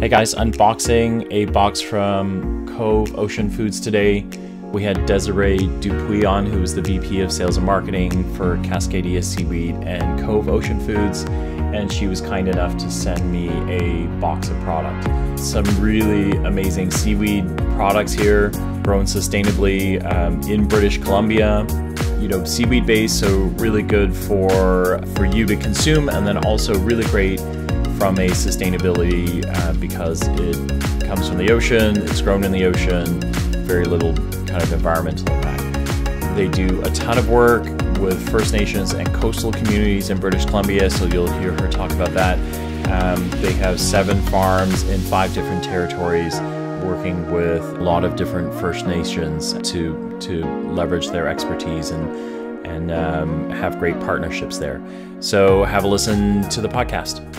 Hey guys, unboxing a box from Kove Ocean Foods today. We had Desiree Dupuis on, who is the VP of Sales and Marketing for Cascadia Seaweed and Kove Ocean Foods, and she was kind enough to send me a box of product. Some really amazing seaweed products here, grown sustainably um, in British Columbia. You know, seaweed based, so really good for for you to consume, and then also really great from a sustainability uh, because it comes from the ocean, it's grown in the ocean, very little kind of environmental impact. They do a ton of work with First Nations and coastal communities in British Columbia, so you'll hear her talk about that. Um, they have seven farms in five different territories working with a lot of different First Nations to, to leverage their expertise and, and um, have great partnerships there. So have a listen to the podcast.